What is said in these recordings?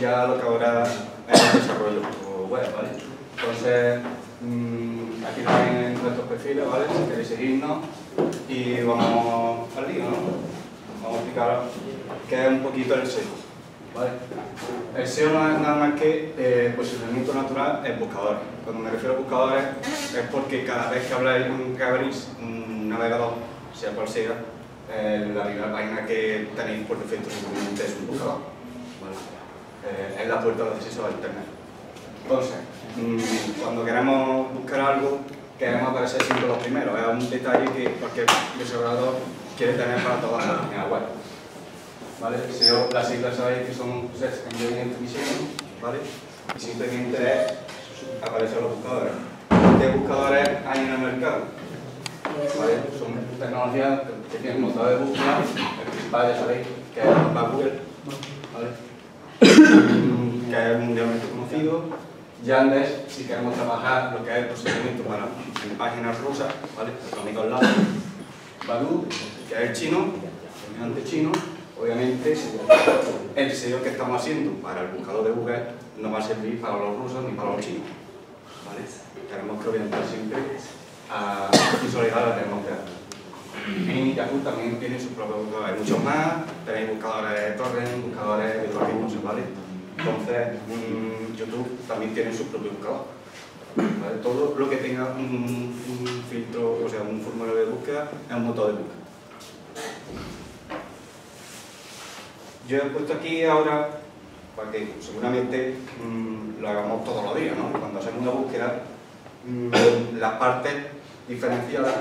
ya lo que ahora es el desarrollo web, ¿vale? Entonces, mm, aquí tienen nuestros perfiles, ¿vale? Si queréis seguirnos y vamos al lío, ¿no? Vamos a explicar qué es un poquito el SEO, ¿vale? El SEO no es nada más que eh, posicionamiento natural en buscadores. Cuando me refiero a buscadores es porque cada vez que, habláis, que abrís un navegador, sea cual sea, eh, la primera página que tenéis por defecto simplemente es un buscador. Eh, es la puerta de acceso a Internet. Entonces, mm, cuando queremos buscar algo, queremos aparecer siempre los primeros. Es un detalle que cualquier desarrollador quiere tener para todas las páginas web. ¿vale? Las siglas sabéis que son Search Engine Optimization, ¿vale? Y simplemente es aparecer los buscadores. ¿Qué buscadores hay en el mercado? ¿Vale? Son tecnologías que tienen motor de búsqueda, el principal ya sabéis que es la Google, ¿vale? Que es mundialmente conocido. Yandex, si queremos trabajar lo que es el procedimiento para en páginas rusas, ¿vale? Económica online. Baidu, que es el chino, el chino, obviamente el SEO que estamos haciendo para el buscador de Google no va a servir para los rusos ni para los chinos. ¿vale? Tenemos que orientar siempre a visualizar la tecnología. En Yahoo también tiene sus propios buscadores, hay muchos más, tenéis buscadores de torrent, buscadores de cosas, ¿vale? Entonces, mm, YouTube también tiene su propio buscador. ¿vale? Todo lo que tenga un, un filtro, o sea, un formulario de búsqueda es un motor de búsqueda. Yo he puesto aquí ahora, para que seguramente mmm, lo hagamos todos los días, ¿no? Cuando hacemos una búsqueda, mmm, las partes diferenciadas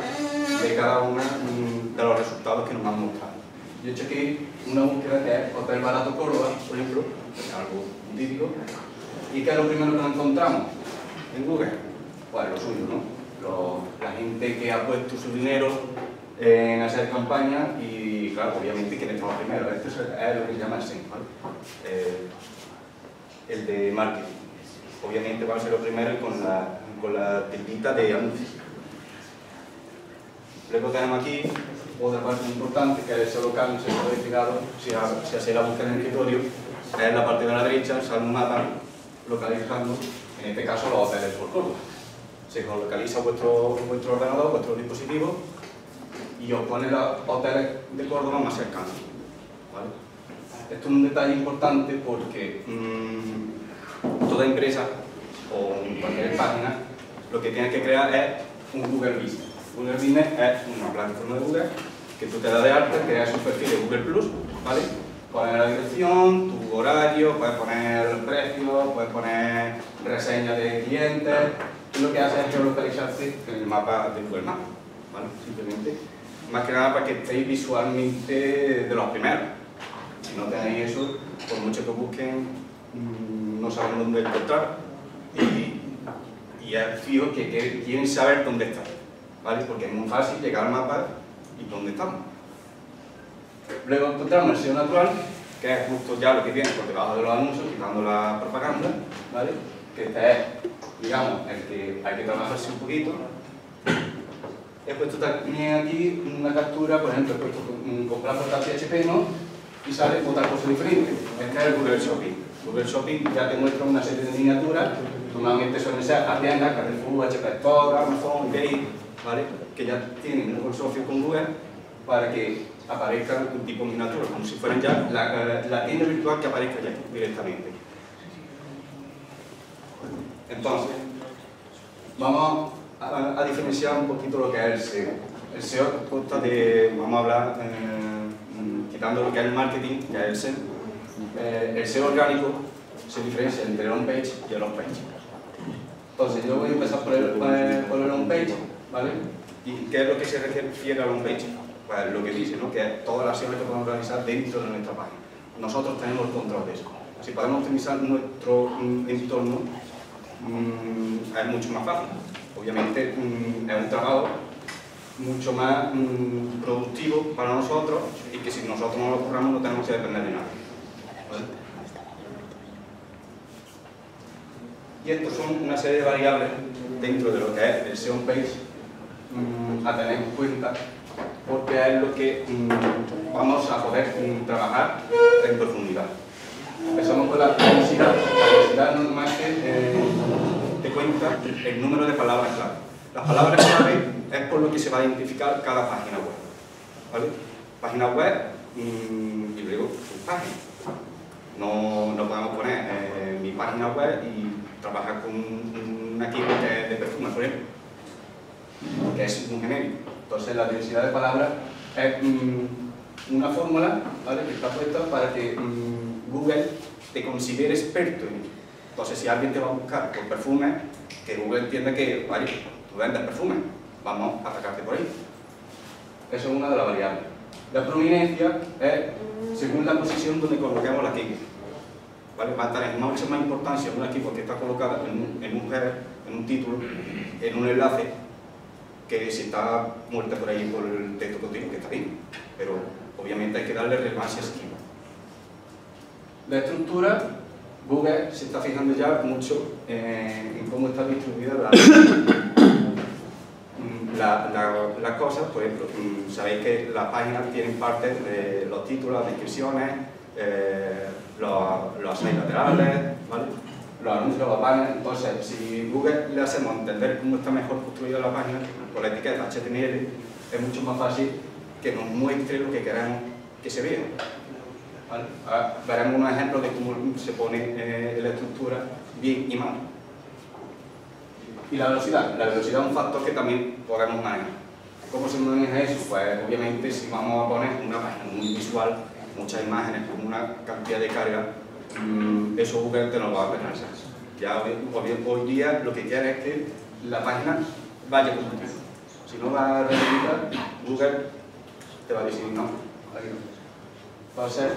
de cada una mmm, de los resultados que nos van mostrando. Yo he hecho aquí una búsqueda que es Hotel Barato Córdoba, por ejemplo, que algo típico. ¿Y qué es lo primero que nos encontramos en Google? Pues lo suyo, ¿no? La gente que ha puesto su dinero en hacer campañas y, claro, obviamente quién estaba primero. Esto es, lo que se llama el SEM, eh, el de marketing. Obviamente va a ser lo primero con la, con la de anuncios. Luego tenemos aquí otra parte importante que es el local, un SEO codificado, si, si hace la búsqueda en el escritorio, es la parte de la derecha, un mapa localizando, en este caso los hoteles por Córdoba. Se localiza vuestro, vuestro ordenador, vuestro dispositivo y os pone los hoteles de Córdoba más cercanos. Esto es un detalle importante porque mmm, toda empresa o cualquier página lo que tiene que crear es un Google Business. Google Business es una plataforma de Google que tú te das de arte, creas un perfil de Google Plus, ¿vale? Pones la dirección, tu horario, puedes poner el precio, puedes poner reseñas de clientes. Tú lo que haces es geolocalizarte en el mapa de Google Maps, ¿vale? Simplemente más que nada para que estéis visualmente de los primeros. Si no tenéis eso, por mucho que busquen, no saben dónde encontrar y, y es fijo que, quieren saber dónde están, ¿vale? Porque es muy fácil llegar al mapa y dónde estamos. Luego encontramos el SEO natural, que es justo ya lo que viene por debajo de los anuncios, quitando la propaganda, ¿vale? Que este es, digamos, el que hay que trabajarse un poquito, he puesto también aquí una captura, por ejemplo, he puesto comprar por PHP, ¿no? Y sale otra cosa diferente. Este es el Google Shopping. Google Shopping ya te muestra una serie de miniaturas, normalmente suelen ser a tiendas, Carrefour, HP Store, Amazon, eBay, Que ya tienen un consorcio con Google para que aparezca un tipo miniatura, como si fueran ya la, la tienda virtual que aparezca ya directamente. Entonces, vamos a, diferenciar un poquito lo que es el SEO. El SEO de, vamos a hablar, eh, quitando lo que es el marketing, que es el SEO. Eh, el SEO orgánico se diferencia entre el on-page y el off-page. Entonces, yo voy a empezar por el, por el on-page, ¿vale? ¿Y qué es lo que se refiere al on-page? Pues lo que dice, ¿no? Que todas las acciones que podemos realizar dentro de nuestra página. Nosotros tenemos el control de eso. Si podemos optimizar nuestro mm, entorno, mm, es mucho más fácil. Obviamente mm, es un trabajo mucho más productivo para nosotros y que si nosotros no lo curramos no tenemos que depender de nada. Y estos son una serie de variables dentro de lo que es el SEO page a tener en cuenta porque es lo que vamos a poder trabajar en profundidad. Empezamos con la velocidad. La velocidad normalmente eh, te cuenta el número de palabras clave. Las palabras clave es por lo que se va a identificar cada página web. ¿vale? Página web y luego página. No, no podemos poner eh, mi página web y trabajar con un, equipo es de perfume, por ejemplo, que es un genérico. Entonces la diversidad de palabras es mm, una fórmula ¿vale? que está puesta para que mm, Google te considere experto en Entonces, si alguien te va a buscar por perfume, que Google entienda que, vale, tú vendes perfume, vamos a atacarte por ahí. Eso es una de las variables. La prominencia es según la posición donde coloquemos la keyword. ¿Vale? Va a tener mucha más importancia una keyword que está colocada en un, en un header, en un título, en un enlace, que si está muerta por ahí por el texto continuo, que está bien. Pero obviamente hay que darle relevancia a keyword. La estructura, Google se está fijando ya mucho en, cómo está distribuida la, las cosas, por ejemplo, mm, sabéis que las páginas tienen parte de los títulos, las descripciones, eh, los, los laterales, ¿vale? Los anuncios, los banners, entonces si Google le hacemos entender cómo está mejor construida la página, con la etiqueta HTML, es mucho más fácil que nos muestre lo que queremos que se vea. Veremos unos ejemplos de cómo se pone eh, la estructura bien y mal. Y la velocidad. La velocidad es un factor que también podemos manejar. ¿Cómo se maneja eso? Pues obviamente si vamos a poner una página muy visual, muchas imágenes con una cantidad de carga, mm, eso Google te lo va a penalizar. Ya hoy, hoy, día lo que quiere es que la página vaya con tiempo. Si no va a realizar, Google te va a decir no, aquí no. Entonces,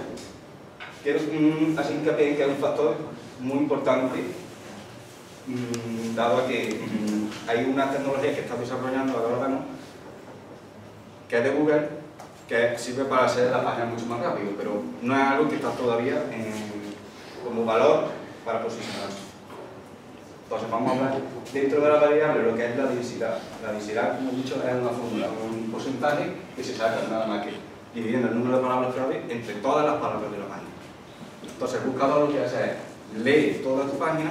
quiero mm, hacer hincapié en que hay un factor muy importante, mm, dado que mm, hay una tecnología que está desarrollando, ahora vemos, que es de Google, que sirve para hacer la página mucho más rápido, pero no es algo que está todavía como valor para posicionarse. Entonces vamos a hablar dentro de la variable lo que es la densidad. La densidad, como he dicho, es una fórmula, un porcentaje que se saca nada más que dividiendo el número de palabras clave entre todas las palabras de la página. Entonces el buscador lo que hace es lee toda tu página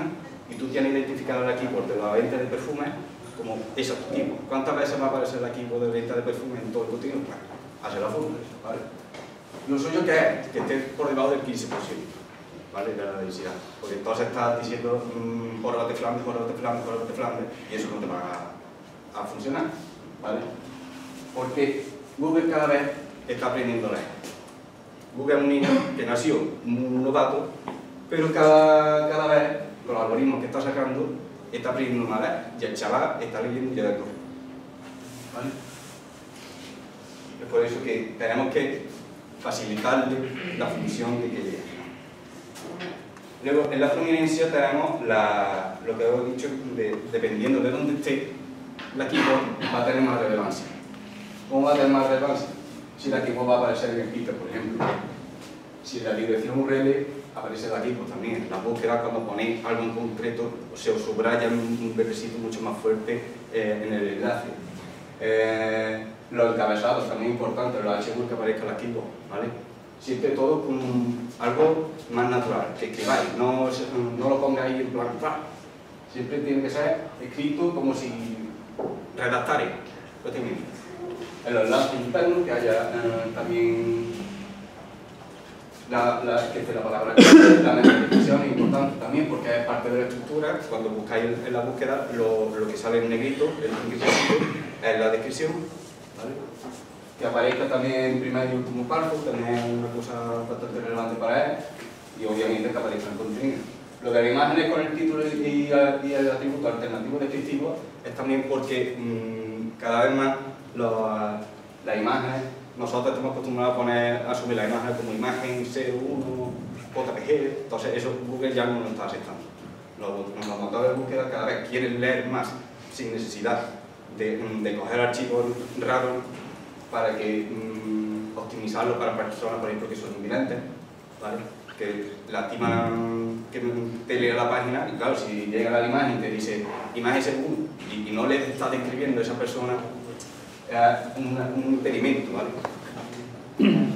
y tú tienes identificado el equipo de la venta de perfumes como ese tipo. ¿Cuántas veces va a aparecer el equipo de venta de perfumes en todo el contenido? Pues hace la fórmula, ¿vale? Lo suyo que es que esté por debajo del 15%, ¿vale? De la densidad. Porque entonces estás diciendo mmm, horas de Flandes, horas de Flandes, horas de Flandes, y eso no te va a, funcionar, ¿vale? Porque Google cada vez está aprendiendo a leer. Google es un niño que nació un novato, pero cada, cada vez, los algoritmos que está sacando, está aprendiendo a leer, y el chaval está leyendo ya de todo. ¿Vale? Es por eso que tenemos que facilitarle la función de que llegue. Luego, en la prominencia tenemos la, lo que he dicho, de, dependiendo de dónde esté la equipo, va a tener más relevancia. ¿Cómo va a tener más relevancia? si la equipo va a aparecer en el por ejemplo. Si la dirección URL aparece el equipo también. La búsqueda, cuando ponéis algo en concreto, se os subraya un, verdecito mucho más fuerte eh, en el enlace. Eh, los encabezados también importantes, los HTML que aparezca el equipo, ¿vale? Siempre todo con algo más natural, que escribáis, no, no lo pongáis en plan Siempre tiene que ser escrito como si redactarais. En los enlaces internos, que haya eh, también la, la, que la palabra la descripción es importante también porque es parte de la estructura. Cuando buscáis en la búsqueda, lo, lo que sale en negrito, el es la descripción. Que aparezca también en primer y último párrafo, también es una cosa bastante relevante para él. Y obviamente que aparezca en contenido. Lo de las imágenes con el título y, el atributo alternativo descriptivo es también porque mmm, cada vez más las imágenes, nosotros estamos acostumbrados a poner, a subir la imagen como imagen C1, JPG, entonces eso Google ya no lo está aceptando. Los, motores de búsqueda cada vez quieren leer más sin necesidad de coger archivos raros para que mm, optimizarlo para personas, por ejemplo, que son invidentes, ¿vale? que lastiman que te lea la página y claro, si llega la imagen y te dice imagen según y, y no le está describiendo a esa persona es un, un impedimento, ¿vale?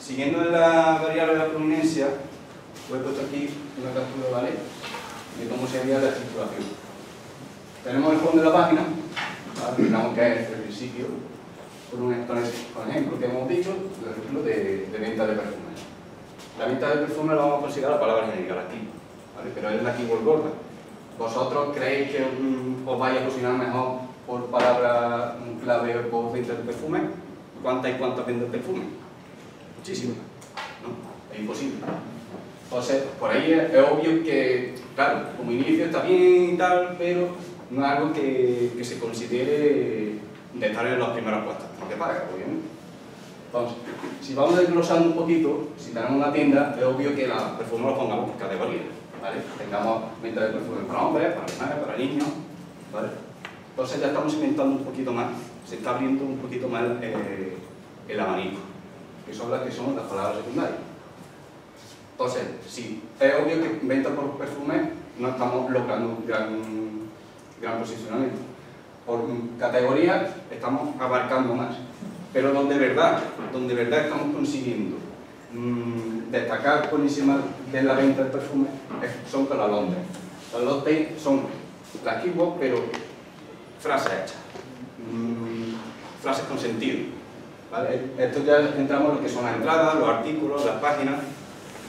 Siguiendo en la variable de la prominencia, os he puesto aquí una captura, ¿vale? De cómo sería la estructuración. Tenemos el fondo de la página. Digamos que es el principio, con un con ejemplo que hemos dicho, el ejemplo de, de, venta de perfume. La venta de perfume la vamos a considerar la palabra genérica, la keyword, ¿vale? pero es la keyword gorda. ¿Vosotros creéis que um, os vaya a posicionar mejor por palabra clave o por venta de perfume? ¿Cuántas y cuántas ventas de perfume? Muchísimas, ¿no? Es imposible. Entonces, por ahí es, es, obvio que, claro, como inicio está bien y tal, pero no es algo que, que se considere de estar en las primeras puestas, porque paga, obviamente. Entonces, si vamos desglosando un poquito, si tenemos una tienda, es obvio que los perfumes los pongamos por categoría, ¿vale? Tengamos venta de perfumes para hombres, para mujeres, para niños, ¿vale? Entonces ya estamos inventando un poquito más, se está abriendo un poquito más eh, el abanico, que son las que son las palabras secundarias. Entonces, sí, es obvio que venta por perfume no estamos logrando un gran, gran posicionamiento por categorías estamos abarcando más. Pero donde verdad, donde verdad estamos consiguiendo mmm, destacar por encima de la venta de perfume son con la Londres. Las Londres son las keywords, pero frases hechas, mmm, frases con sentido. ¿vale? Esto ya entramos en lo que son las entradas, los artículos, las páginas.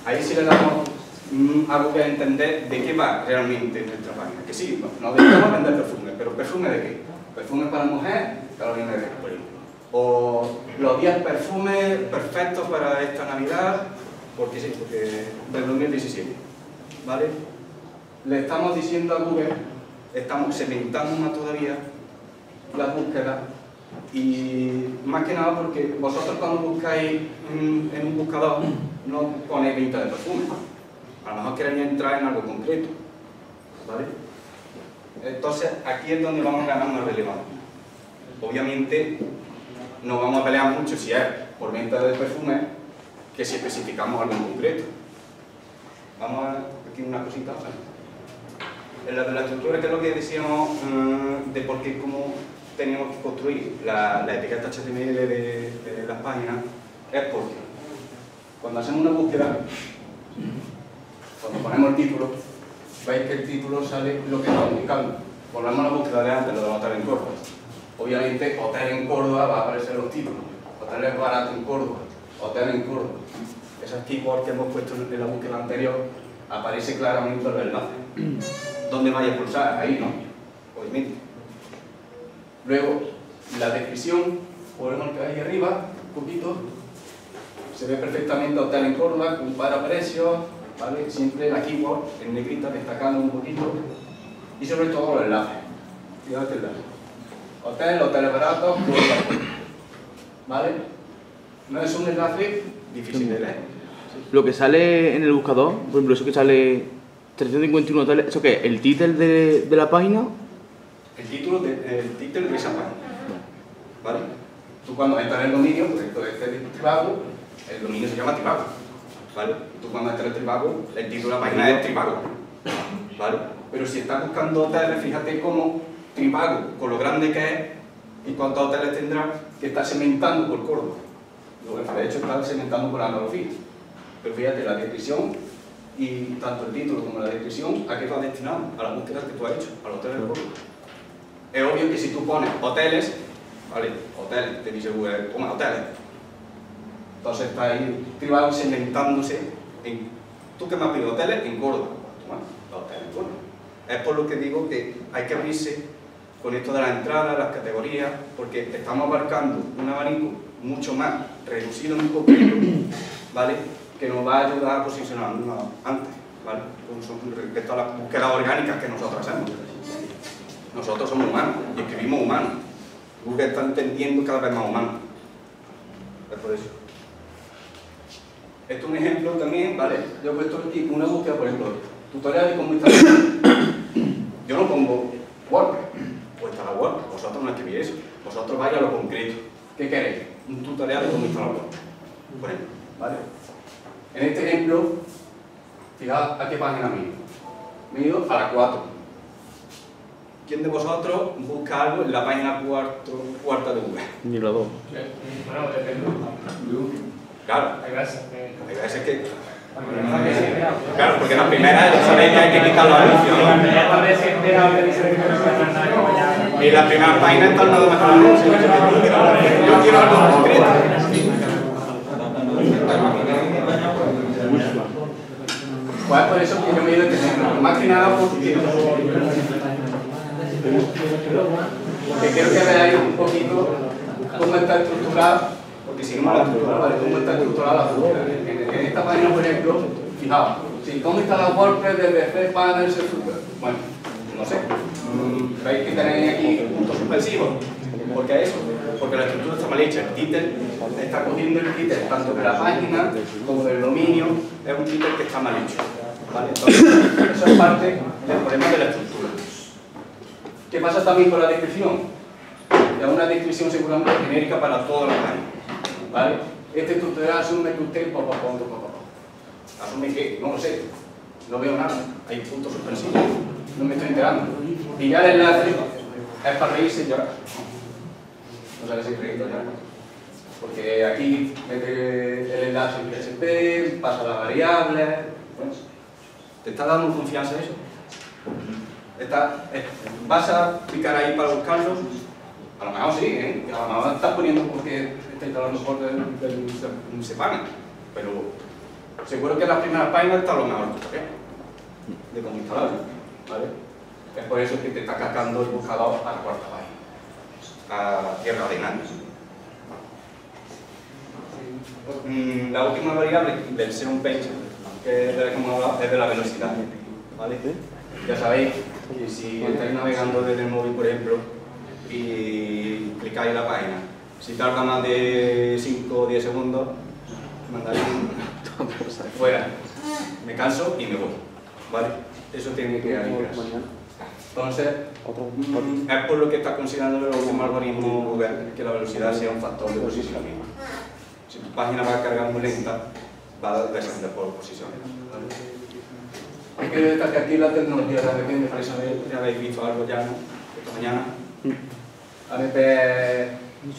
Ahí sí le damos algo que entender de qué va realmente nuestra página. Que sí, no, debemos vender perfume, pero ¿perfume de qué? perfume para mujer, Carolina de O los 10 perfumes perfectos para esta Navidad, porque sí, porque del 2017. ¿Vale? Le estamos diciendo a Google, estamos segmentando más todavía la búsqueda y más que nada porque vosotros cuando buscáis en, en un buscador no ponéis venta de perfume. A lo mejor queréis entrar en algo concreto. ¿Vale? Entonces, aquí es donde vamos a ganar más relevancia. Obviamente, no vamos a pelear mucho si es por venta de perfume que si especificamos algo en concreto. Vamos a ver aquí una cosita. En la de la estructura, que es lo que decíamos um, de por qué, cómo teníamos que construir la, la etiqueta HTML de, de las páginas, es porque cuando hacemos una búsqueda, cuando ponemos el título, veis que el título sale lo que estamos buscando. Volvemos a la búsqueda de antes, lo de hotel en Córdoba. Obviamente, hotel en Córdoba va a aparecer los títulos. Hotel es barato en Córdoba, hotel en Córdoba. Esas keywords que hemos puesto en la búsqueda anterior, aparece claramente el enlace. ¿Dónde vaya a pulsar? Ahí, ¿no? Obviamente. Luego, la descripción, podemos marcar ahí arriba, un poquito, se ve perfectamente hotel en Córdoba, compara precios, ¿vale? Siempre la keyword en negrita destacando un poquito y sobre todo los enlaces. Fíjate el enlace. Hotel, hoteles baratos, ¿vale? No es un enlace difícil de leer. Lo que sale en el buscador, por ejemplo, eso que sale 351 hoteles, ¿eso qué? ¿El título de, de, la página? El título de, el título de esa página. ¿Vale? Tú cuando entras en el dominio, pues esto es Tribago, el dominio se llama Tribago. ¿Vale? Tú cuando entras en Tribago, el título de la página es Tribago, ¿vale? Pero si estás buscando hoteles, fíjate cómo Tribago, con lo grande que es y cuántos hoteles tendrá, que está segmentando por Córdoba. De hecho, está segmentando por Andalucía. Pero fíjate, la descripción y tanto el título como la descripción, ¿a qué va destinado? A las búsquedas que tú has hecho, a los hoteles de Córdoba. Es obvio que si tú pones hoteles, ¿vale? Hoteles, te dice Google, toma hoteles, entonces está ahí Tribago segmentándose en, ¿tú qué me has pedido? ¿Hoteles? En Córdoba. Bueno. Es por lo que digo que hay que abrirse con esto de las entradas, las categorías, porque estamos abarcando un abanico mucho más reducido en concreto, ¿vale? Que nos va a ayudar a posicionarnos antes, ¿vale? Respecto a las búsquedas orgánicas que nosotros hacemos. Nosotros somos humanos y escribimos humanos. Google está entendiendo cada vez más humanos. Es por eso. Esto es un ejemplo también, ¿vale? Yo he puesto aquí una búsqueda, por ejemplo, tutorial de cómo instalar. Yo no pongo WordPress, o instalar WordPress, vosotros no escribís eso, vosotros vais a lo concreto. ¿Qué queréis? Un tutorial de cómo instalar WordPress, por ejemplo, ¿vale? En este ejemplo, fijaos a qué página me he ido. Me he ido a la 4. ¿Quién de vosotros busca algo en la página cuarto, cuarta de Google? Ni la dos. Bueno, depende. Claro, Hay veces que... hay veces que... Claro, porque la primera ya sabéis que hay que quitar los anuncios, Y la primera página está nada mejor anuncio. Yo quiero algo concreto. Pues por eso que yo me he ido ejemplo. Más que nada porque, porque quiero que veáis un poquito cómo está estructurada, no la estructura, ¿vale? Cómo está estructurada la búsqueda. En, en esta página, por ejemplo, fijaos, si cómo instalar WordPress desde se estructura. Bueno, no sé. Mm, Veis que tenéis aquí puntos suspensivos. ¿Por qué eso? Porque la estructura está mal hecha. El título está cogiendo el título tanto de la página como del dominio. Es un título que está mal hecho. ¿Vale? Entonces, eso es parte del problema de la estructura. ¿Qué pasa también con la descripción? Es una descripción seguramente genérica para todas las páginas. ¿Vale? Este tutorial asume que usted... Pa, pa, pa, pa, pa, pa. Asume que, no lo sé, no veo nada, hay puntos suspensivos, no me estoy enterando. Y ya el enlace es para reírse y llorar. No sabes si reír llorar. Porque aquí mete el enlace en PSP, pasa las variables. Bueno, ¿Te está dando confianza eso? Está, eh, ¿Vas a picar ahí para buscarlo? A lo mejor sí, ¿eh? A lo mejor estás poniendo porque está instalando por del, del, del Sepana. Pero seguro que en las primeras páginas está lo mejor tutorial de cómo instalarlo. ¿Vale? Es por eso que te está cascando el buscador a la cuarta página. A tierra de nadie. Mm, La última variable del SEO page, que de es de la velocidad. ¿vale? Ya sabéis que si estáis navegando desde el móvil, por ejemplo, y clicáis en la página, si tarda más de 5 o 10 segundos, mandáis un fuera. Me canso y me voy. ¿Vale? Eso tiene que alegrar. Entonces, mm, es por lo que está considerando el último algoritmo Google que la velocidad sea un factor de posicionamiento. Si tu página va a cargar muy lenta, va a descender por posiciones. ¿vale? Hay que destacar que aquí la tecnología de ADP, me parece haber- ya habéis visto algo ya ¿no? esta mañana. ADP es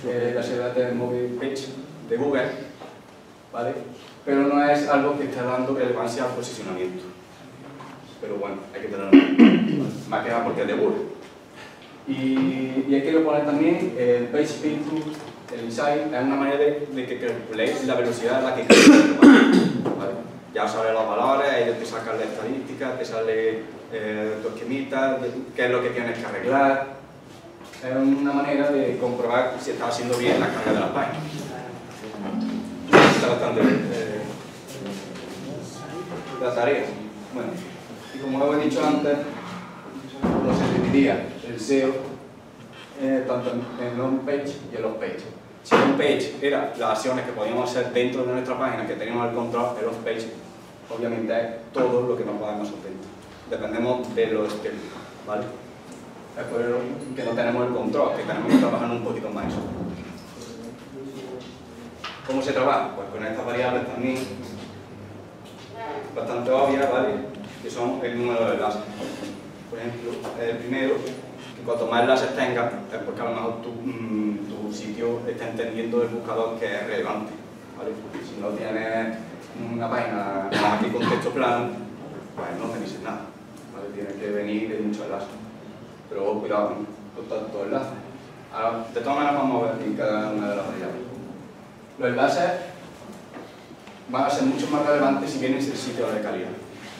eh, la seguridad del móvil page de Google, ¿vale? Pero no es algo que esté dando relevancia al posicionamiento. Pero bueno, hay que tenerlo más que nada porque es de Google. Y, y hay que poner también el page speed el insight, es una manera de, de que calculéis la velocidad a la que ¿vale? Ya os sale los valores, ahí te sacan la estadística, te sale eh, tu esquemita, qué es lo que tienes que arreglar. Es una manera de comprobar si está haciendo bien la carga de la página. Está bastante eh, la tarea. Bueno, y como he dicho antes, no se dividía el SEO eh, tanto en el on-page y el off-page. Si el on-page era las acciones que podíamos hacer dentro de nuestra página, que teníamos el control, el off-page obviamente es todo lo que no podemos hacer dentro. Dependemos de lo externo, ¿vale? Que no tenemos el control, que tenemos que trabajar un poquito más. ¿Cómo se trabaja? Pues con estas variables también bastante obvias, ¿vale? Que son el número de enlaces. Por ejemplo, el primero, que cuanto más enlaces tengas, es porque a lo mejor tu, mm, sitio está entendiendo el buscador que es relevante, ¿vale? Si no tienes una página aquí con texto plano, pues no tenéis nada, ¿vale? Tiene que venir de muchos enlaces. Pero cuidado con, con tantos enlaces. Ahora, de todas maneras vamos a ver en cada una de las variables. Los enlaces van a ser mucho más relevantes si vienes del sitio de calidad.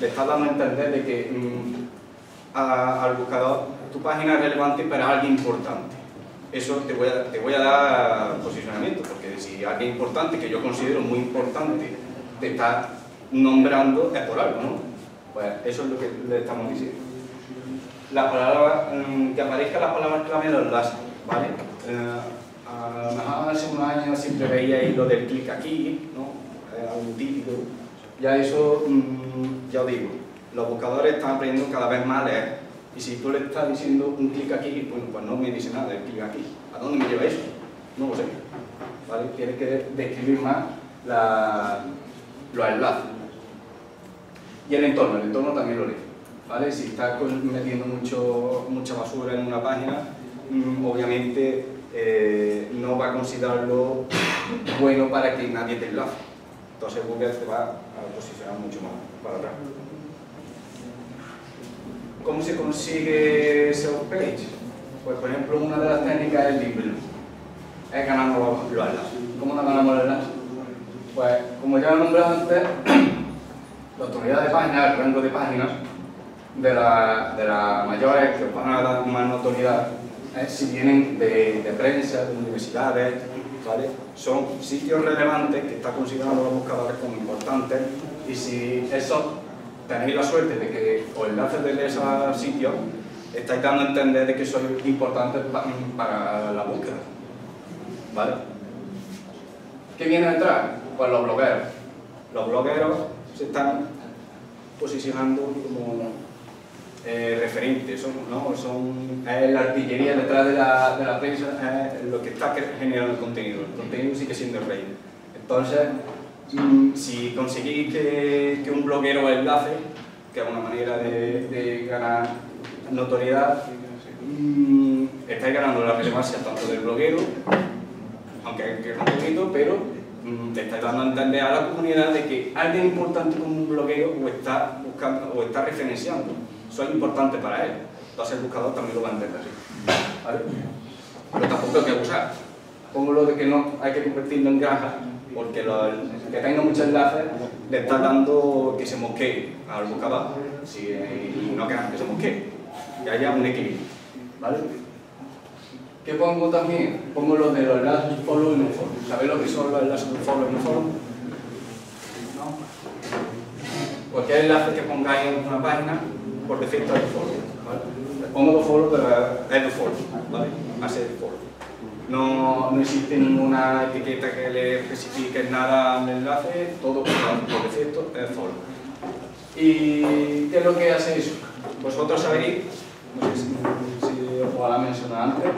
Le estás dando a entender de que mm, al buscador tu página es relevante para alguien importante. Eso te voy, a, te voy a dar posicionamiento, porque si alguien importante, que yo considero muy importante, te está nombrando, es por algo, ¿no? Pues eso es lo que le estamos diciendo. La palabra, mm, que aparezca la palabra clave en los enlaces, ¿vale? Eh, a lo mejor hace unos años siempre veía ahí lo del clic aquí, ¿no? Algo típico. Ya eso, mm, ya os digo, los buscadores están aprendiendo cada vez más a leer. Y si tú le estás diciendo un clic aquí, bueno, pues no me dice nada, el clic aquí. ¿A dónde me lleva eso? No lo sé. ¿Vale? Tienes que describir más la, los enlaces. Y el entorno, el entorno también lo lee. Si estás metiendo mucho, mucha basura en una página, mm, obviamente eh, no va a considerarlo bueno para que nadie te enlace. Entonces Google te va a posicionar mucho más para atrás. ¿Cómo se consigue SEO page? Pues por ejemplo una de las técnicas es el building. Es ganando los, enlaces. ¿Cómo nos ganamos los enlaces? Pues como ya he nombrado antes, la autoridad de páginas, el rango de páginas de las de las mayores que van a dar más notoriedad, eh, si vienen de, de prensa, de universidades, ¿vale? son sitios relevantes que están considerando los buscadores como importantes y si eso tenéis la suerte de que os enlaces desde esos sitios, estáis dando a entender de que sois importantes pa- para la búsqueda. ¿Vale? ¿Qué viene detrás? Pues los blogueros. Los blogueros se están posicionando como eh, referentes, son, ¿no? son es la artillería detrás de la, de la prensa, es lo que está generando el contenido. El contenido sigue siendo el rey. Entonces, mm, si conseguís que, que un bloguero enlace, que es una manera de, de ganar notoriedad, mm, estáis ganando la relevancia tanto del bloguero, aunque que es un poquito, pero mm, le estáis dando a entender a la comunidad de que alguien importante como un bloguero o está buscando o está referenciando. Es importante para él. Entonces el buscador también lo va a entender así. Pero tampoco hay que abusar. Pongo lo de que no hay que convertirlo en granja, porque lo, que tenga muchos enlaces le está dando que se mosquee al buscador. Si, y no queramos que se mosquee. Que haya un equilibrio. ¿Vale? ¿Qué pongo también? Pongo los de los enlaces follow y no follow. ¿Sabéis lo que son los enlaces follow y no follow? Cualquier enlace que pongáis en una página, por defecto es follow. ¿vale? Pongo follow, pero es de follow. ¿vale? Hace de follow. No, no existe ninguna etiqueta que le especifique nada al enlace, todo por defecto es follow. ¿Y qué es lo que hace eso? Vosotros sabéis, no sé si, si os la mencionado antes,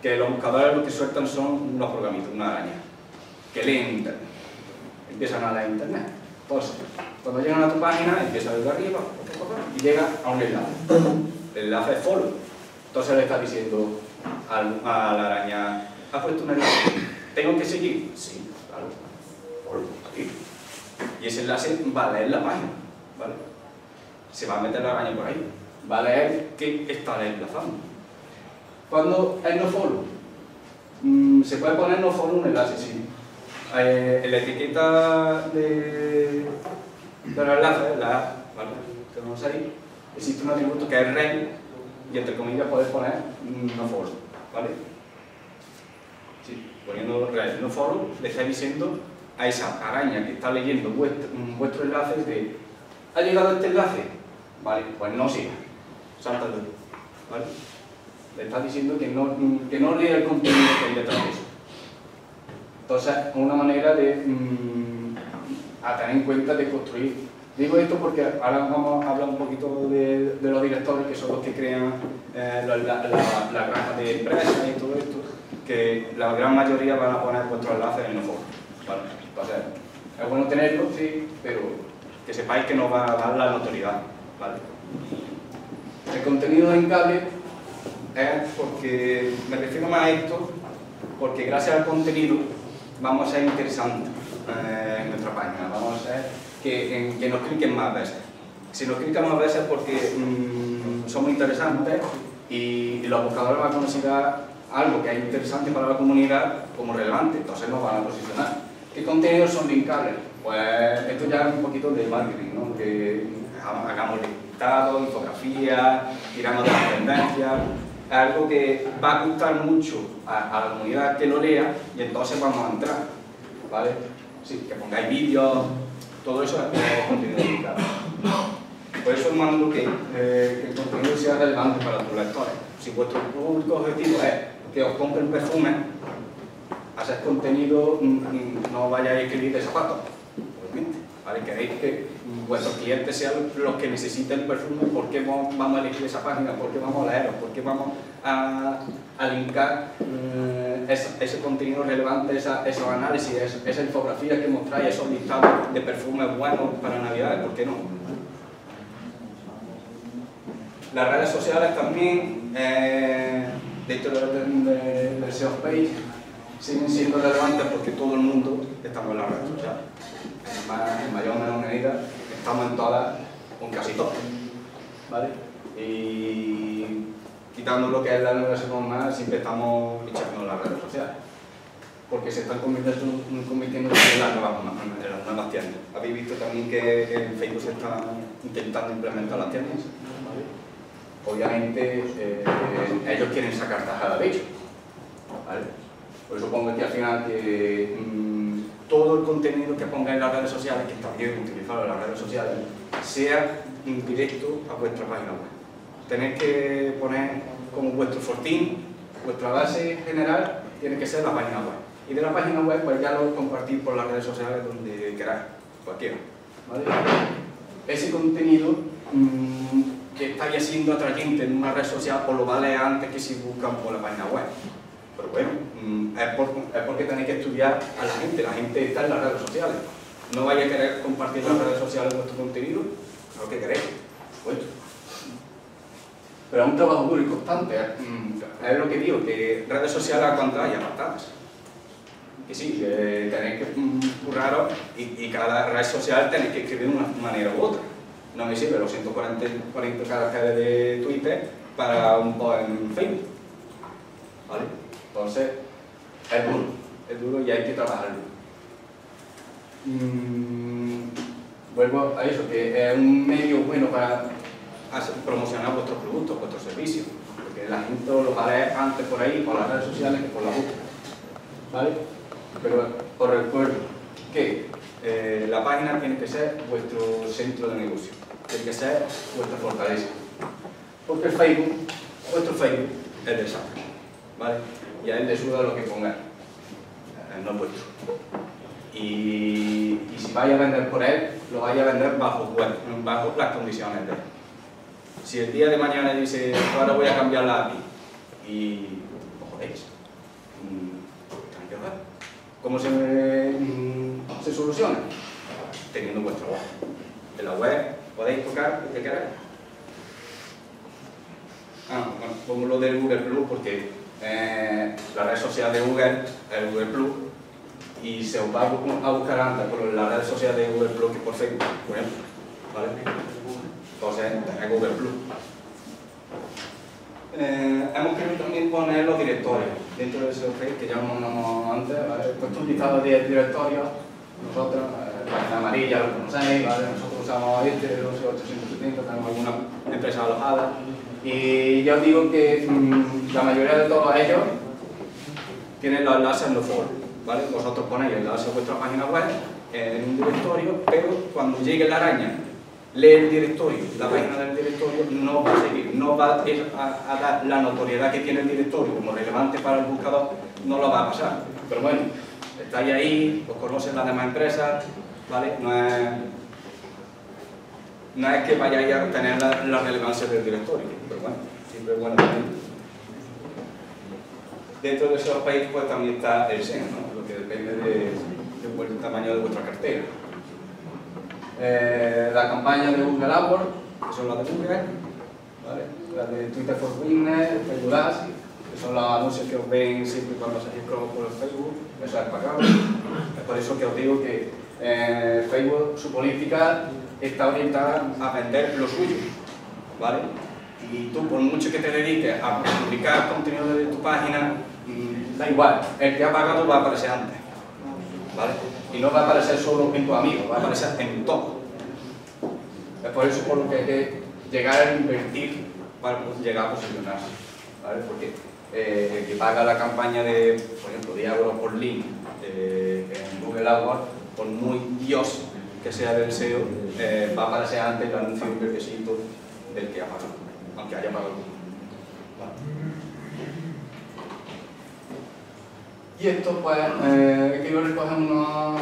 que los buscadores lo que sueltan son unos programitas, una araña, que leen internet. Empiezan a leer internet. Entonces, cuando llegan a tu página, empieza desde arriba y llega a un enlace. El enlace es follow. Entonces le estás diciendo a la araña, ¿has puesto un enlace? ¿Tengo que seguir? Sí, claro. Follow, aquí. Y ese enlace va a leer la página, ¿vale? Se va a meter la araña por ahí. Va a leer qué está enlazando. Cuando hay no follow, mm, se puede poner no follow un enlace, sí. Eh, en la etiqueta de, de los enlaces, la A, ¿vale? Tenemos ahí, existe un atributo que es rel y entre comillas puedes poner mm, no follow, ¿vale? Sí, poniendo rel no follow, le estáis diciendo a esa araña que está leyendo vuestro, mm, vuestro enlace de ¿ha llegado este enlace? Vale, pues no siga, sáltate, ¿vale? Le estás diciendo que no, que no lea el contenido que hay detrás de eso. Entonces, es una manera de mm, tener en cuenta de construir. Digo esto porque ahora vamos a hablar un poquito de, los directores, que son los que crean eh, la, la, la, la granja de empresas y todo esto, que la gran mayoría van a poner vuestros enlaces en el foro. ¿vale? Entonces, es bueno tenerlo, sí, pero que sepáis que nos va a dar la notoriedad. ¿vale? El contenido en cable es porque, me refiero más a esto, porque gracias al contenido vamos a ser interesantes eh, en nuestra página, vamos a que, en- que nos cliquen más veces. Si nos clican más veces es porque mm, somos interesantes y, y los buscadores van a considerar algo que es interesante para la comunidad como relevante, entonces nos van a posicionar. ¿Qué contenidos son linkables? Pues esto ya es un poquito de marketing, ¿no? que ha- hagamos listados, infografías, tiramos de tendencias, es algo que va a gustar mucho a, a la comunidad que lo lea y entonces vamos a entrar, ¿vale? Sí, que pongáis vídeos, todo eso es contenido linkable. Por eso mando que, eh, que el contenido sea relevante para tus lectores. Si vuestro público objetivo es que os compren perfumes, hacer contenido, mm, mm, no vayáis a escribir de zapatos. Bien, ¿vale? Queréis que vuestros clientes sean los que necesiten perfume, ¿por qué vamos a elegir esa página? ¿Por qué vamos a leerlo? ¿Por qué vamos a, a linkar ese, contenido relevante, esa, esos análisis, esa, esa infografía que mostráis, esos listados de perfumes buenos para Navidad? ¿Por qué no? Las redes sociales también, eh, dentro del de, SEO Page, siguen siendo relevantes porque todo el mundo estamos en las redes sociales. En mayor o menor medida estamos en todas, o en casi todas. ¿Vale? Y quitando lo que es la universidad más, siempre estamos echando en las redes sociales. Porque se están convirtiendo, en las nuevas, las nuevas tiendas. Habéis visto también que en Facebook se están intentando implementar las tiendas. Obviamente eh, ellos quieren sacar tajada de ello. ¿vale? Por eso pongo aquí al final que mm, todo el contenido que pongáis en las redes sociales, que está bien utilizarlo en las redes sociales, sea indirecto a vuestra página web. Tenéis que poner como vuestro fortín, vuestra base general, tiene que ser la página web. Y de la página web, pues ya lo compartís por las redes sociales donde queráis, cualquiera. Ese contenido mm, que estáis haciendo atrayente en una red social os lo vale antes que si buscan por la página web. Pero bueno, mm, es, por- es porque tenéis que estudiar a la gente, la gente está en las redes sociales. No vais a querer compartir en las redes sociales vuestro contenido, lo que queréis, por supuesto. Pero es un trabajo duro y constante, ¿eh? Mm, es lo que digo, que redes sociales a cuantas hay, apartadas. Que sí, que tenéis que curraros y, y cada red social tenéis que escribir de una manera u otra. No me sirve los 140 40 caracteres de Twitter para un post en Facebook. ¿Vale? Entonces, es duro, es duro y hay que trabajarlo. Mm, vuelvo a eso, que es un medio bueno para promocionar vuestros productos, vuestros servicios, porque la gente lo va a leer antes por ahí, por las redes sociales, que por la búsqueda. ¿Vale? Pero os recuerdo que eh, la página tiene que ser vuestro centro de negocio, tiene que ser vuestra fortaleza. Porque el Facebook, vuestro Facebook, es de SAP, ¿vale? Y a él le suda lo que ponga, eh, no es vuestro. Y, si vais a vender por él, lo vais a vender bajo, bajo las condiciones de él. Si el día de mañana dice, ahora voy a cambiar la API, y os jodéis, Mm, tenéis que ver. ¿Cómo se, mm, se soluciona? Teniendo vuestra web. En la web podéis tocar lo que queráis. Ah, bueno, pongo lo del Google Plus porque eh, la red social de Google es Google Plus y se os va a buscar antes por la red social de Google Plus que por Facebook, por ejemplo. ¿Vale? Entonces es Google Plus. Eh, hemos querido también poner los directorios dentro del SEO Page, que ya mencionamos antes, ¿vale? He puesto un listado de directorios, nosotros, eh, página amarilla, lo conocéis, nosotros usamos este, el 11870, tenemos algunas empresas alojadas, y ya os digo que mm, la mayoría de todos ellos tienen los enlaces en los foros, ¿vale? Vosotros ponéis el enlace a vuestra página web en un directorio, pero cuando llegue la araña lee el directorio, la página del directorio, no va a seguir, no va a, a dar la notoriedad que tiene el directorio como relevante para el buscador, no lo va a pasar. Pero bueno, estáis ahí, os conocen las demás empresas, ¿vale? No es, no es que vayáis a tener la, la relevancia del directorio, pero bueno, siempre es bueno tenerlo. Dentro de esos países pues también está el SEO, ¿no? lo que depende de- del tamaño de vuestra cartera. Eh, la campaña de Google AdWords, que son las de Google, ¿vale? las de Twitter for Business, Facebook Ads, que son los anuncios que os ven siempre cuando hacéis promo por Facebook, eso es pagable. Es por eso que os digo que eh, Facebook, su política está orientada a vender lo suyo, ¿vale? Y tú, por mucho que te dediques a publicar contenido de tu página, mm, da igual, el que ha pagado va a aparecer antes, ¿vale? Y no va a aparecer solo en tu amigo, va a aparecer en todo. Es por eso por lo que hay que llegar a invertir para llegar a posicionarse, ¿vale? Porque eh, el que paga la campaña de, por ejemplo, 10 euros por link eh, en Google AdWords, por muy Dios que sea del SEO, eh, va a aparecer antes el anuncio verdecito del que ha pagado, aunque haya pagado. Vale. Y esto, pues, eh, querido recoger unos,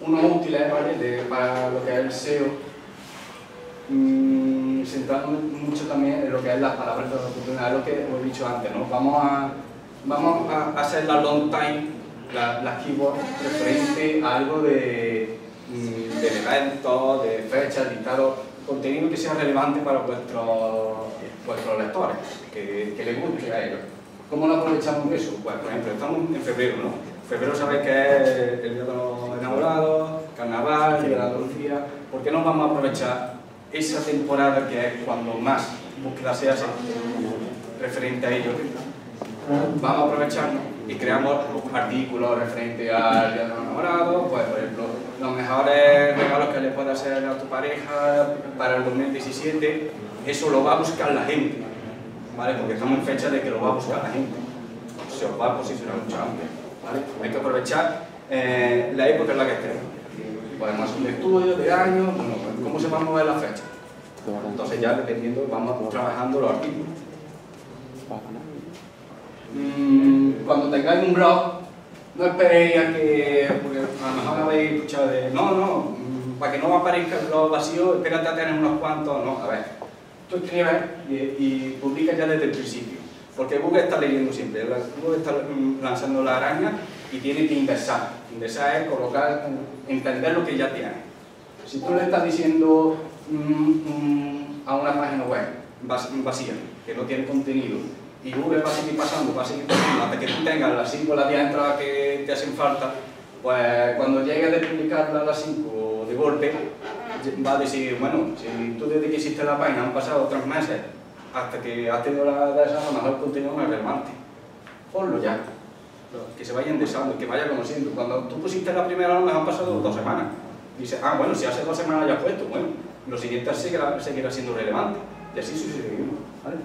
unos útiles ¿vale? de, para lo que es el SEO, mm, centrándonos mucho también en lo que es las palabras de oportunidad, lo que os he dicho antes, ¿no? Vamos a, vamos a hacer la long time, las la keywords referente a algo de, mm, de eventos, de fechas, listados, contenido que sea relevante para vuestros, vuestros lectores, que, que les guste a ellos. ¿Cómo lo aprovechamos eso? Pues, por ejemplo, estamos en febrero, ¿no? Febrero sabéis que es el Día de los Enamorados, Carnaval, Día de Andalucía. ¿Por qué no vamos a aprovechar esa temporada que es cuando más búsqueda se hace referente a ello? Vamos a aprovecharnos y creamos artículos referentes al Día de los Enamorados, pues por ejemplo, los mejores regalos que le puedes hacer a tu pareja para el 2017, eso lo va a buscar la gente, ¿vale? Porque estamos en fecha de que lo va a buscar la gente, se os va a posicionar mucho antes, ¿vale? Hay que aprovechar eh, la época en la que estemos. Podemos hacer un estudio de años, bueno, ¿cómo se va a mover la fecha? Entonces ya dependiendo vamos trabajando los artículos. Mm, cuando tengáis un blog, no esperéis a que, porque a lo mejor habéis escuchado de, no, no, mm, para que no aparezca el blog vacío, espérate a tener unos cuantos, no, a ver, tú escribes y, publicas ya desde el principio, porque Google está leyendo siempre, Google está lanzando la araña y tiene que indexar, indexar es colocar, entender lo que ya tiene. Si tú le estás diciendo mm, mm, a una página web vac- vacía, que no tiene contenido, y Google va a seguir pasando, va a seguir pasando hasta que tú tengas las 5 o las 10 entradas que te hacen falta, pues cuando llegues de publicarla a las 5 de golpe, va a decir, bueno, si tú desde que hiciste la página han pasado tres meses hasta que has tenido la de esa, a lo mejor contenido no es relevante. Ponlo ya, que se vaya indexando, que vaya conociendo. Cuando tú pusiste la primera, a lo han pasado dos semanas. Dice, ah, bueno, si hace dos semanas ya has puesto, bueno, lo siguiente seguirá, seguirá siendo relevante. Y así sucesivamente, ¿vale?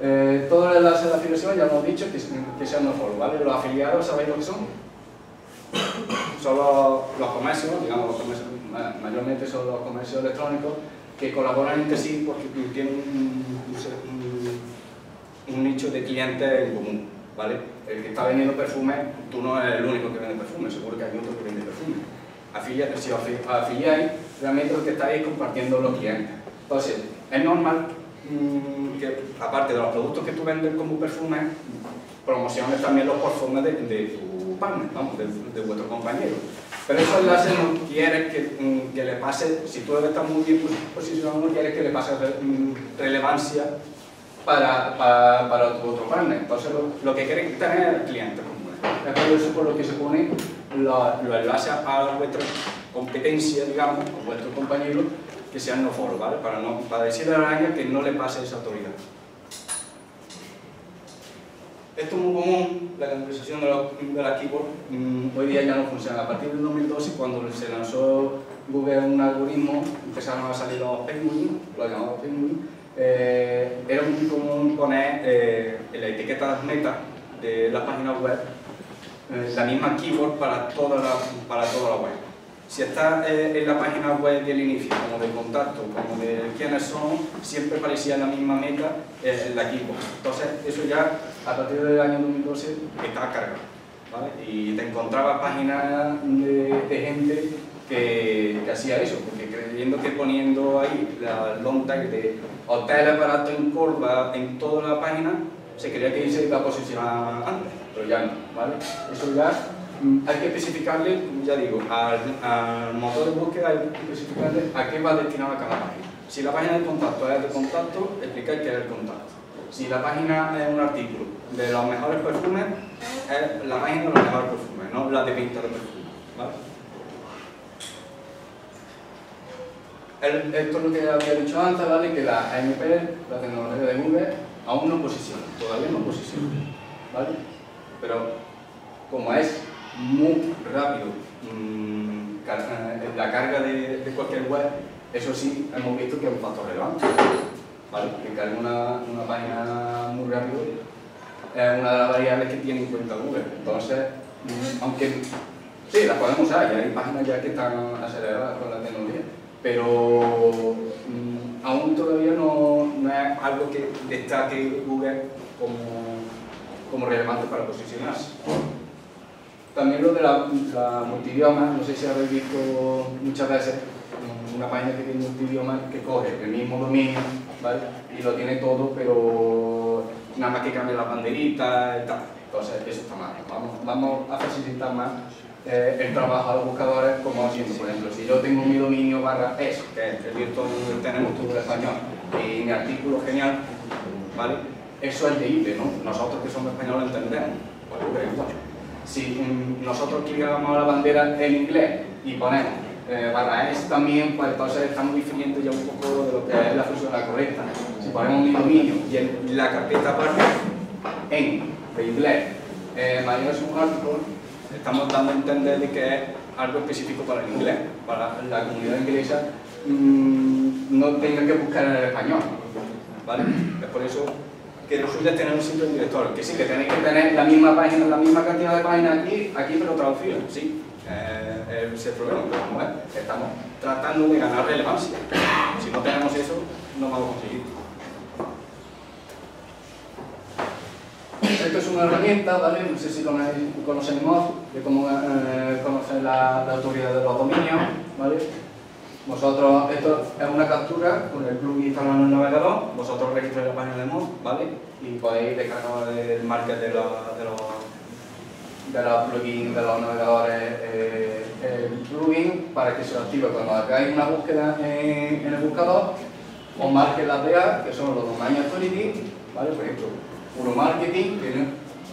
Eh, todo el enlace de la afiliación ya hemos dicho que, que sean no follow, ¿vale? Los afiliados, ¿sabéis lo que son? Son los, los comercios, digamos, los comercios, mayormente son los comercios electrónicos que colaboran entre sí porque tienen un, nicho de clientes en común, ¿vale? El que está vendiendo perfume, tú no eres el único que vende perfume, seguro que hay otro que vende perfume. Afilia, si os afi- afiliáis, realmente lo que estáis compartiendo los clientes. Entonces, es normal mm, que, aparte de los productos que tú vendes como perfume, promociones también los perfumes de, de tu partner, vamos, de, de vuestro compañero. Pero esos enlaces no quieres que, mm, que le pase, si tú estás muy bien posi- posicionado, no quieres que le pase mm, relevancia para, para, para tu otro partner. Entonces, lo, lo que quieres tener es clientes comunes. Es por eso por lo que se pone los lo enlaces a vuestra competencia, digamos, con vuestros compañeros, que sean no follow, ¿vale? Para, no, para decirle a la araña que no le pase esa autoridad. Esto es muy común, la categorización de, los, de las keywords, mm, hoy día ya no funciona. A partir del 2012, cuando se lanzó Google un algoritmo, empezaron a salir los penguins, los llamados penguins, eh, era muy común poner eh, en la etiqueta meta de la página web eh, la misma keyword para toda la, para toda la web. Si está eh, en la página web del inicio, como de contacto, como de quiénes son, siempre parecía la misma meta la keyword. Entonces, eso ya a partir del año 2012 está cargado. ¿vale? Y te encontrabas páginas de, gente que, hacía eso, porque creyendo que poniendo ahí la long tag de hotel barato en curva en toda la página, se creía que se iba a posicionar antes, pero ya no, ¿vale? Eso ya mm, hay que especificarle, ya digo, al, al motor de búsqueda hay que especificarle a qué va destinada cada página. Si la página de contacto es de contacto, explicar qué es el contacto. Si la página es un artículo de los mejores perfumes, es la página de los mejores perfumes, no la de venta de perfumes, ¿vale? Esto es lo que había dicho antes, ¿vale? Que la AMP, la tecnología de Google, aún no posiciona, todavía no posiciona, ¿vale? Pero como es muy rápido mm, eh, la carga de, de cualquier web, eso sí hemos visto que es un factor relevante, ¿vale? Que cargue una, una página muy rápido es una de las variables que tiene en cuenta Google. Entonces, mm, aunque sí, las podemos usar, y hay páginas ya que están aceleradas con la tecnología, pero mm, aún todavía no, no es algo que destaque Google como, como relevante para posicionarse. También lo de la, la multidioma, no sé si habéis visto muchas veces una página que tiene multidioma que coge el mismo dominio, Y lo tiene todo, pero nada más que cambia la banderita y tal. Entonces, eso está mal. Vamos, vamos a facilitar más eh, el trabajo a los buscadores como haciendo, por ejemplo, si yo tengo mi dominio barra eso, que es el virtual tenemos todo el español, y mi artículo genial, ¿vale? Eso es leíble, ¿no? Nosotros que somos españoles entendemos. Pues. Si mm, nosotros quitamos la bandera en inglés y ponemos eh, barra es también, pues entonces estamos difiriendo ya un poco de lo que es la funcionalidad correcta. Si ponemos mi dominio y en la carpeta aparte, en de inglés, eh, mayor artículo, estamos dando a entender de que es algo específico para el inglés, para la comunidad inglesa mm, no tenga que buscar en el español. ¿vale? Es por eso que lo suyo es tener un sitio en directorio, que sí, que tenéis que tener la misma página, la misma cantidad de páginas aquí, aquí pero traducido, sí, eh, es el es, estamos tratando de ganar relevancia. Si no tenemos eso, no vamos a conseguir. Esto es una herramienta, ¿vale? No sé si conocen Moz, de cómo eh, conocer la, la, autoridad de los dominios, ¿vale? Vosotros, esto es una captura con el plugin instalado en el navegador, vosotros registráis la página de Moz, ¿vale? Y podéis descargar el market de, los, de los de los plugins, de los navegadores, eh, el plugin para que se active cuando hagáis una búsqueda en, el buscador, os marque las DA, que son los Domain Authority, ¿vale? Por ejemplo, Puro Marketing tiene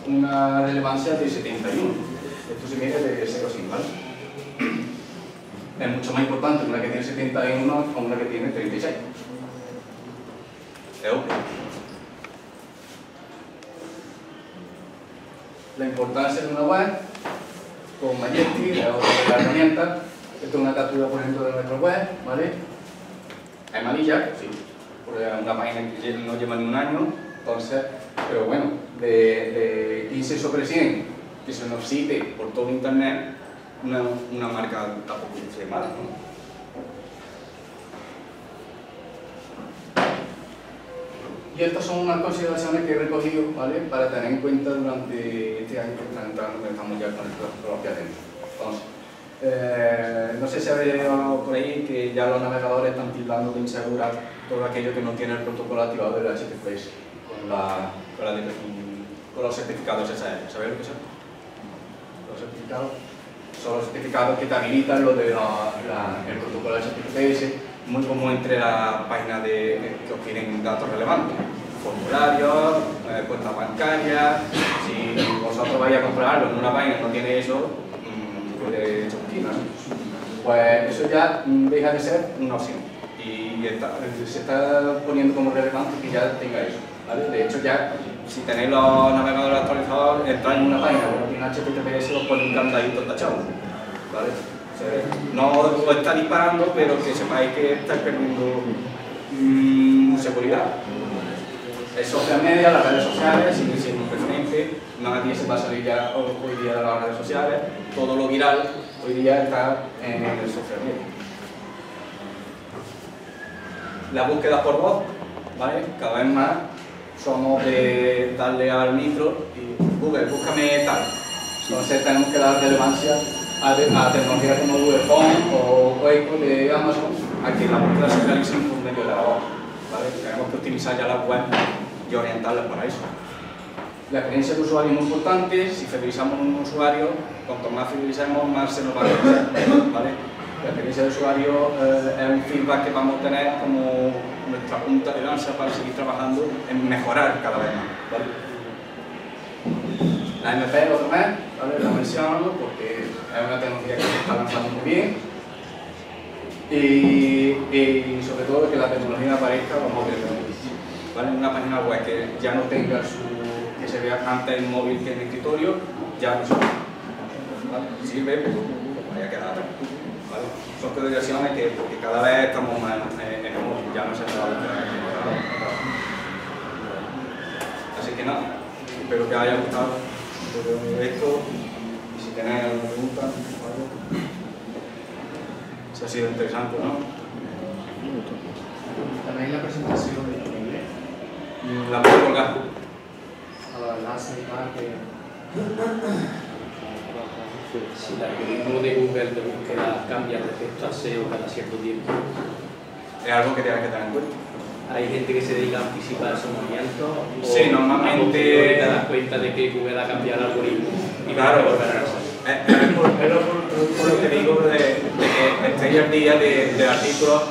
una relevancia de 71. Esto se mide de 0 sin, ¿vale? Es mucho más importante una que tiene 71 a una que tiene 36. Es obvio. La importancia de una web con Majestic, es otra de las herramientas. Esto es una captura, por ejemplo, de nuestra web, ¿vale? Es amarilla, sí, porque es una página que no lleva ni un año, entonces pero bueno, de, de 15 sobre 100 que se nos cite por todo internet, una, una marca tampoco es mala, ¿no? Y estas son unas consideraciones que he recogido ¿vale? para tener en cuenta durante este año que entrando, que estamos ya con el propio adentro. Entonces, eh, no sé si habéis leído por ahí que ya los navegadores están tildando de insegura todo aquello que no tiene el protocolo activado del HTTPS con, los certificados SSL. ¿Sabéis lo que son? Los certificados son los certificados que te habilitan lo de el protocolo HTTPS, muy común entre las páginas de, que obtienen datos relevantes. Formularios, eh, cuentas bancarias, si vosotros vais a comprarlo en una página que no tiene eso, mmm, puede chocar, Pues eso ya mm, deja de ser una opción y se está poniendo como relevante que ya tenga eso. De hecho, ya si tenéis los navegadores actualizados, entráis en una página tiene HTTPS, os pone un candadito tachado. ¿vale? No os está disparando, pero que sepáis que estáis perdiendo mmm, seguridad. Es social media, las redes sociales siguen siendo un referente, nadie se va a salir ya hoy día de las redes sociales, todo lo viral hoy día está en el social media. La búsqueda por voz, ¿vale? Cada vez más somos de darle al micro y Google, búscame tal. Entonces tenemos que dar relevancia a, a tecnologías como Google Phone o Echo de Amazon a que la búsqueda se realice por medio de la. ¿vale? Tenemos que optimizar ya la web y orientarla para eso. La experiencia de usuario es muy importante, si fidelizamos un usuario, cuanto más fidelizamos, más se nos va a conocer. ¿vale? La experiencia de usuario eh, es un feedback que vamos a tener como nuestra punta de lanza para seguir trabajando en mejorar cada vez más. ¿vale? La MP otra vez, ¿vale? la menciono porque es una tecnología que se está lanzando muy bien y, sobre todo que la tecnología aparezca como móviles ¿vale? Una página web que ya no tenga su, que se vea antes en móvil que en escritorio, ya no sirve. ¿vale? Sirve, pero vaya quedar. ¿vale? Son consideraciones que, porque cada vez estamos más en el móvil, ya no se puede Así que nada, espero que haya gustado esto y si tenéis alguna pregunta, si ha sido interesante o no. También la presentación disponible. La puedo colgar. A los enlaces y tal que... Si el algoritmo de Google de búsqueda cambia respecto a SEO cada cierto tiempo, Es algo que tienes que tener en cuenta. Hay gente que se dedica a anticipar esos movimientos. o Sí, normalmente- te das cuenta de que Google ha cambiado el algoritmo y Claro. Es, por, es lo- por- lo que digo de, de que estéis al día de, de artículos,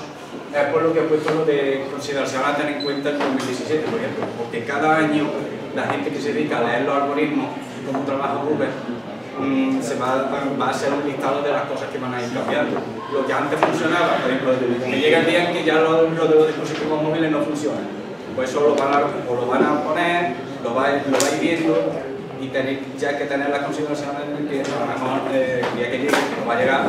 es por lo que he puesto lo de consideración a tener en cuenta el 2017, por ejemplo, porque cada año la gente que se dedica a leer los algoritmos cómo trabaja Google mm, se va, va a hacer un listado de las cosas que van a ir cambiando. Lo que antes funcionaba, por ejemplo, que llega el día en que ya lo, lo de los dispositivos móviles no funcionan, pues eso lo van a, o lo van a poner, lo vais, lo vais viendo y tenéis ya que tener las consideraciones de que a lo mejor eh, el día que llegue, que va a llegar,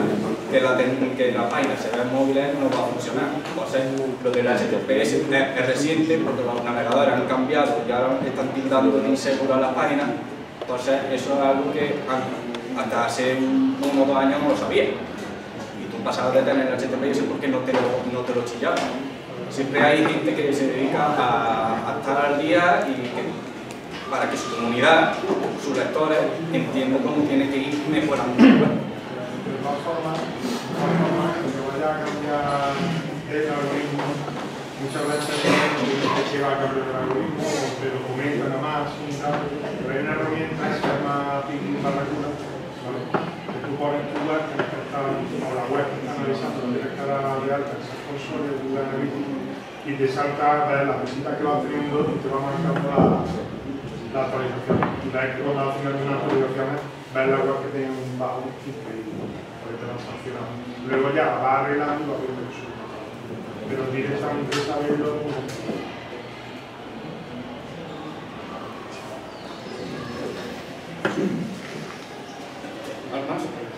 que la, que la página se ve en móviles no va a funcionar. Entonces, lo del HTTPS es, reciente porque los navegadores han cambiado y ahora están tildando de las páginas. Entonces, eso es algo que hasta hace un- uno o dos años no lo sabía. Y tú pasabas de tener el HTTPS porque no te lo, no lo chillaban. Siempre hay gente que se dedica a, estar al día y para que su comunidad, sus lectores, entiendan cómo tiene que ir mejorando. De todas formas, que vaya a cambiar el algoritmo, muchas veces no dice que va a cambiar el algoritmo te lo comenta nada más y tal, pero hay una herramienta que se llama Ping Barracuda, ¿vale? que tú pones tu web, que estar, o la web que está analizando, tienes que estar de alta esas consolas de Google Analytics y te salta las visitas que vas teniendo y te va marcando la, la actualización. Y ves que cuando hacen algunas actualizaciones, ves la web que tiene un bajo increíble, porque te lo sancionan. Luego ya la vas arreglando y que sube. Pero directamente saberlo, ¿Algo más?